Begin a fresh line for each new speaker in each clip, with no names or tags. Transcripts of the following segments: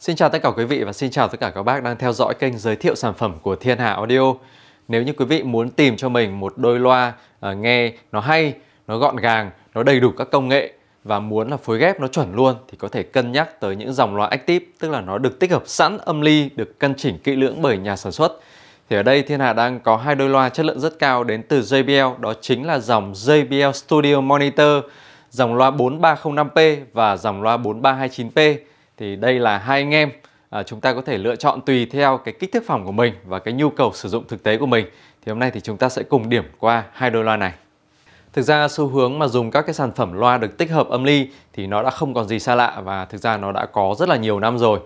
Xin chào tất cả quý vị và xin chào tất cả các bác đang theo dõi kênh giới thiệu sản phẩm của Thiên Hà Audio. Nếu như quý vị muốn tìm cho mình một đôi loa uh, nghe nó hay, nó gọn gàng, nó đầy đủ các công nghệ và muốn là phối ghép nó chuẩn luôn thì có thể cân nhắc tới những dòng loa Active, tức là nó được tích hợp sẵn âm ly, được cân chỉnh kỹ lưỡng bởi nhà sản xuất. Thì ở đây Thiên Hà đang có hai đôi loa chất lượng rất cao đến từ JBL, đó chính là dòng JBL Studio Monitor, dòng loa 4305P và dòng loa 4329P thì đây là hai anh em à, chúng ta có thể lựa chọn tùy theo cái kích thước phòng của mình và cái nhu cầu sử dụng thực tế của mình thì hôm nay thì chúng ta sẽ cùng điểm qua hai đôi loa này Thực ra xu hướng mà dùng các cái sản phẩm loa được tích hợp âm ly thì nó đã không còn gì xa lạ và thực ra nó đã có rất là nhiều năm rồi.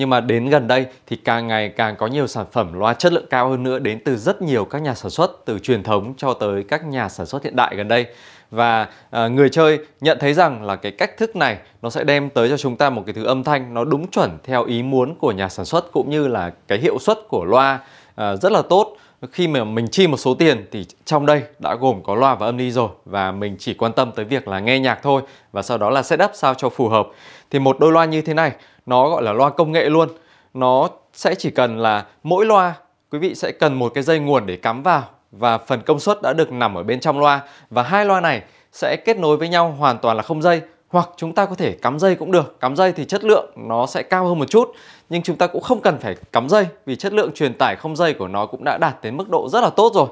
Nhưng mà đến gần đây thì càng ngày càng có nhiều sản phẩm loa chất lượng cao hơn nữa đến từ rất nhiều các nhà sản xuất từ truyền thống cho tới các nhà sản xuất hiện đại gần đây. Và à, người chơi nhận thấy rằng là cái cách thức này nó sẽ đem tới cho chúng ta một cái thứ âm thanh nó đúng chuẩn theo ý muốn của nhà sản xuất cũng như là cái hiệu suất của loa à, rất là tốt. Khi mà mình chi một số tiền thì trong đây đã gồm có loa và âm ly rồi và mình chỉ quan tâm tới việc là nghe nhạc thôi và sau đó là setup sao cho phù hợp. Thì một đôi loa như thế này nó gọi là loa công nghệ luôn. Nó sẽ chỉ cần là mỗi loa, quý vị sẽ cần một cái dây nguồn để cắm vào và phần công suất đã được nằm ở bên trong loa. Và hai loa này sẽ kết nối với nhau hoàn toàn là không dây, hoặc chúng ta có thể cắm dây cũng được. Cắm dây thì chất lượng nó sẽ cao hơn một chút, nhưng chúng ta cũng không cần phải cắm dây, vì chất lượng truyền tải không dây của nó cũng đã đạt đến mức độ rất là tốt rồi.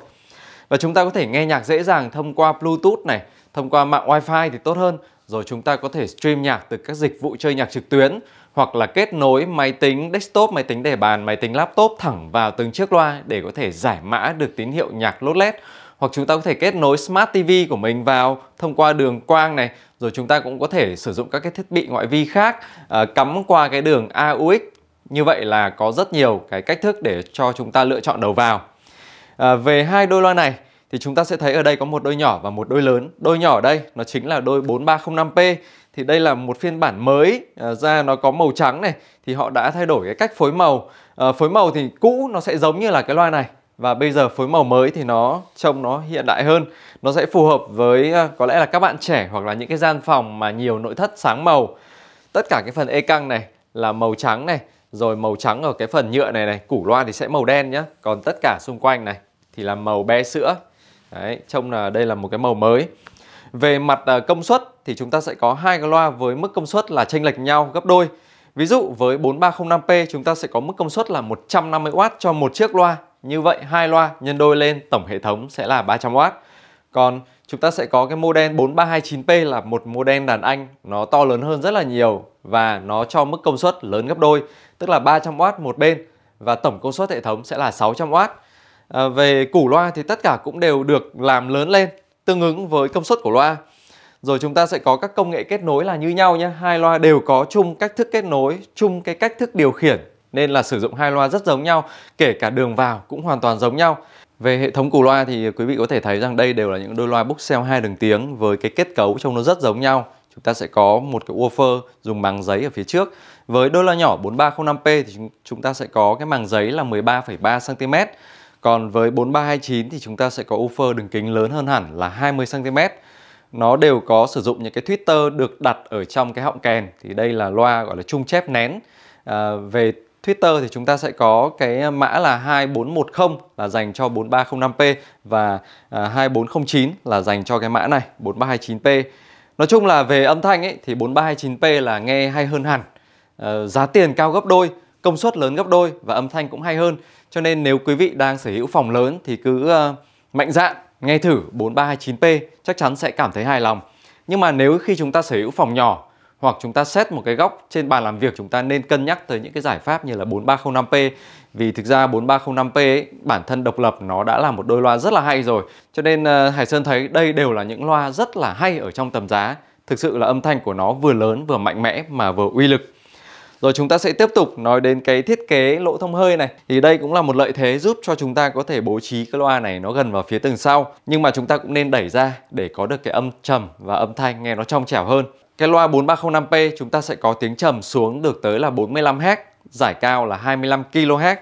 Và chúng ta có thể nghe nhạc dễ dàng thông qua Bluetooth này, thông qua mạng Wi-Fi thì tốt hơn rồi chúng ta có thể stream nhạc từ các dịch vụ chơi nhạc trực tuyến hoặc là kết nối máy tính desktop, máy tính để bàn, máy tính laptop thẳng vào từng chiếc loa để có thể giải mã được tín hiệu nhạc lốt led hoặc chúng ta có thể kết nối Smart TV của mình vào thông qua đường quang này. Rồi chúng ta cũng có thể sử dụng các cái thiết bị ngoại vi khác uh, cắm qua cái đường AUX như vậy là có rất nhiều cái cách thức để cho chúng ta lựa chọn đầu vào. À, về hai đôi loa này thì chúng ta sẽ thấy ở đây có một đôi nhỏ và một đôi lớn. Đôi nhỏ ở đây nó chính là đôi 4305P thì đây là một phiên bản mới. À, ra nó có màu trắng này thì họ đã thay đổi cái cách phối màu. À, phối màu thì cũ nó sẽ giống như là cái loa này. Và bây giờ phối màu mới thì nó trông nó hiện đại hơn. Nó sẽ phù hợp với à, có lẽ là các bạn trẻ hoặc là những cái gian phòng mà nhiều nội thất sáng màu. Tất cả cái phần e căng này là màu trắng này rồi màu trắng ở cái phần nhựa này này củ loa thì sẽ màu đen nhá. Còn tất cả xung quanh này thì là màu bé sữa đấy, trông là đây là một cái màu mới. Về mặt à, công suất thì chúng ta sẽ có hai cái loa với mức công suất là chênh lệch nhau gấp đôi. Ví dụ với 4305P chúng ta sẽ có mức công suất là 150W cho một chiếc loa. Như vậy, hai loa nhân đôi lên, tổng hệ thống sẽ là 300W còn chúng ta sẽ có cái model 4329P là một model đàn anh. Nó to lớn hơn rất là nhiều và nó cho mức công suất lớn gấp đôi, tức là 300W một bên. Và tổng công suất hệ thống sẽ là 600W. À, về củ loa thì tất cả cũng đều được làm lớn lên tương ứng với công suất của loa. Rồi chúng ta sẽ có các công nghệ kết nối là như nhau nhé. Hai loa đều có chung cách thức kết nối, chung cái cách thức điều khiển nên là sử dụng hai loa rất giống nhau, kể cả đường vào cũng hoàn toàn giống nhau. Về hệ thống củ loa thì quý vị có thể thấy rằng đây đều là những đôi loa Boxel hai đường tiếng với cái kết cấu trông nó rất giống nhau. Chúng ta sẽ có một cái woofer dùng bằng giấy ở phía trước. Với đôi loa nhỏ 4305P thì chúng ta sẽ có cái màng giấy là 13,3 cm. Còn với 4329 thì chúng ta sẽ có woofer đường kính lớn hơn hẳn là 20 cm. Nó đều có sử dụng những cái tweeter được đặt ở trong cái họng kèn. Thì đây là loa gọi là trung chép nén. À, về Twitter thì chúng ta sẽ có cái mã là 2410 là dành cho 4305P và à, 2409 là dành cho cái mã này 4329P. Nói chung là về âm thanh ấy thì 4329P là nghe hay hơn hẳn. À, giá tiền cao gấp đôi, công suất lớn gấp đôi và âm thanh cũng hay hơn. Cho nên nếu quý vị đang sở hữu phòng lớn thì cứ uh, mạnh dạn nghe thử 4329P chắc chắn sẽ cảm thấy hài lòng. Nhưng mà nếu khi chúng ta sở hữu phòng nhỏ hoặc chúng ta xét một cái góc trên bàn làm việc chúng ta nên cân nhắc tới những cái giải pháp như là 4305P vì thực ra 4305P ấy, bản thân độc lập nó đã là một đôi loa rất là hay rồi. Cho nên uh, Hải Sơn thấy đây đều là những loa rất là hay ở trong tầm giá. Thực sự là âm thanh của nó vừa lớn vừa mạnh mẽ mà vừa uy lực rồi chúng ta sẽ tiếp tục nói đến cái thiết kế lỗ thông hơi này. Thì đây cũng là một lợi thế giúp cho chúng ta có thể bố trí cái loa này nó gần vào phía tầng sau. Nhưng mà chúng ta cũng nên đẩy ra để có được cái âm trầm và âm thanh nghe nó trong trẻo hơn. Cái loa 4305P chúng ta sẽ có tiếng trầm xuống được tới là 45Hz, giải cao là 25 kHz.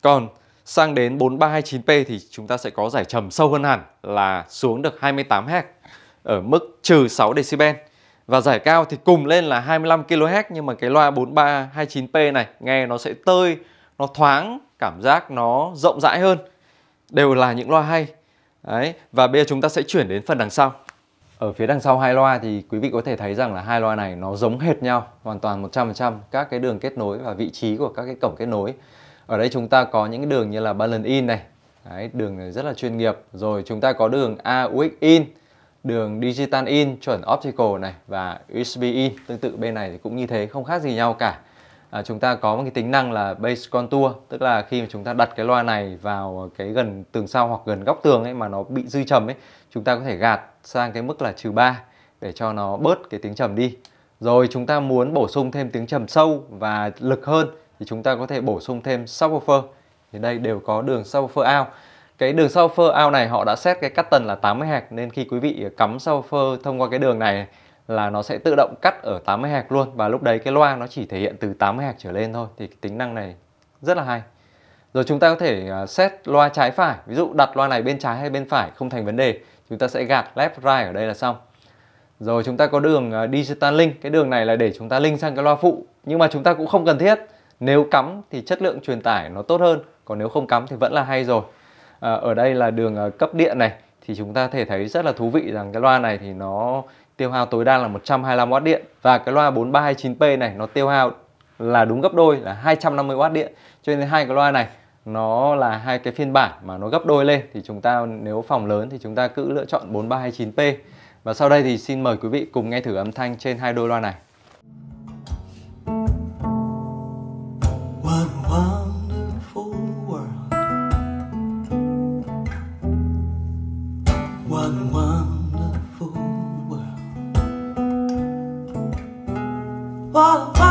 Còn sang đến 4329P thì chúng ta sẽ có giải trầm sâu hơn hẳn là xuống được 28Hz ở mức trừ 6 decibel và giải cao thì cùng lên là 25 kHz nhưng mà cái loa 4329P này nghe nó sẽ tơi, nó thoáng, cảm giác nó rộng rãi hơn. Đều là những loa hay. Đấy, và bây giờ chúng ta sẽ chuyển đến phần đằng sau. Ở phía đằng sau hai loa thì quý vị có thể thấy rằng là hai loa này nó giống hệt nhau, hoàn toàn 100% các cái đường kết nối và vị trí của các cái cổng kết nối. Ở đây chúng ta có những cái đường như là balance in này, Đấy, đường này rất là chuyên nghiệp. Rồi chúng ta có đường AUX in, đường digital in chuẩn optical này và USB in. Tương tự bên này thì cũng như thế, không khác gì nhau cả. À, chúng ta có một cái tính năng là base contour, tức là khi mà chúng ta đặt cái loa này vào cái gần tường sau hoặc gần góc tường ấy mà nó bị dư trầm ấy, chúng ta có thể gạt sang cái mức là trừ 3 để cho nó bớt cái tiếng trầm đi. Rồi chúng ta muốn bổ sung thêm tiếng trầm sâu và lực hơn thì chúng ta có thể bổ sung thêm subwoofer thì đây đều có đường subwoofer out cái đường subwoofer out này, họ đã set cái cắt tần là 80 hạt nên khi quý vị cắm subwoofer thông qua cái đường này là nó sẽ tự động cắt ở 80 hạt luôn. Và lúc đấy cái loa nó chỉ thể hiện từ 80 hạt trở lên thôi, thì cái tính năng này rất là hay. Rồi chúng ta có thể à, set loa trái phải. Ví dụ đặt loa này bên trái hay bên phải, không thành vấn đề. Chúng ta sẽ gạt left, right ở đây là xong. Rồi chúng ta có đường à, digital link. Cái đường này là để chúng ta link sang cái loa phụ, nhưng mà chúng ta cũng không cần thiết. Nếu cắm thì chất lượng truyền tải nó tốt hơn, còn nếu không cắm thì vẫn là hay rồi à, ở đây là đường ờ, cấp điện này thì chúng ta thể thấy rất là thú vị rằng cái loa này thì nó tiêu hao tối đa là 125W điện. Và cái loa 4329P này nó tiêu hao là đúng gấp đôi là 250W điện. Cho nên hai cái loa này nó là hai cái phiên bản mà nó gấp đôi lên. Thì chúng ta nếu phòng lớn thì chúng ta cứ lựa chọn 4329P và sau đây thì xin mời quý vị cùng nghe thử âm thanh trên hai đôi loa này.
whoa.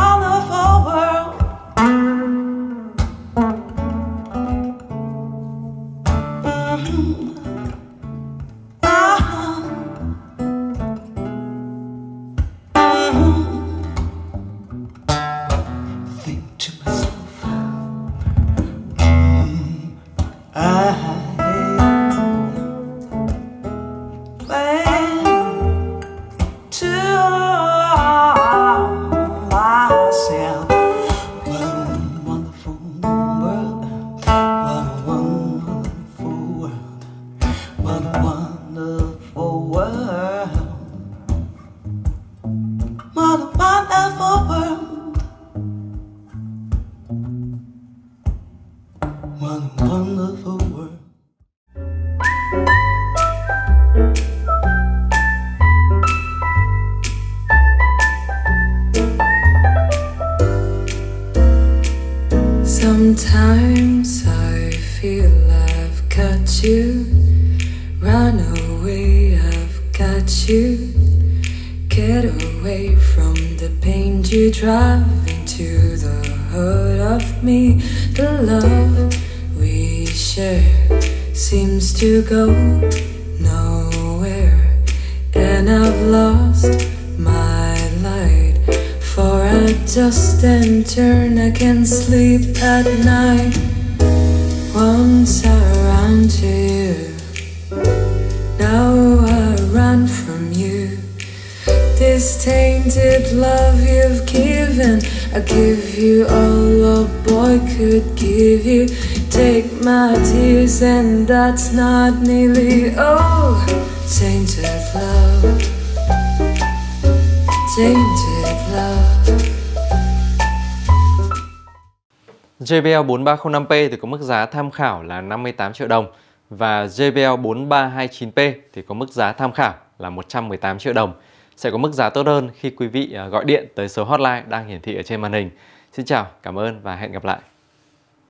I've you. Get away from the pain you drive into the heart of me. The love we share seems to go nowhere, and I've lost my light. For I just and turn, I can't sleep at night Once to you This tainted love you've given. I give you all a boy could give you. Take my tears and that's not nearly all Tainted love. Tainted love.
JBL 4305P thì có mức giá tham khảo là 58 triệu đồng và JBL 4329P thì có mức giá tham khảo là 118 triệu đồng. Sẽ có mức giá tốt hơn khi quý vị à, gọi điện tới số hotline đang hiển thị ở trên màn hình. Xin chào, cảm ơn và hẹn gặp lại.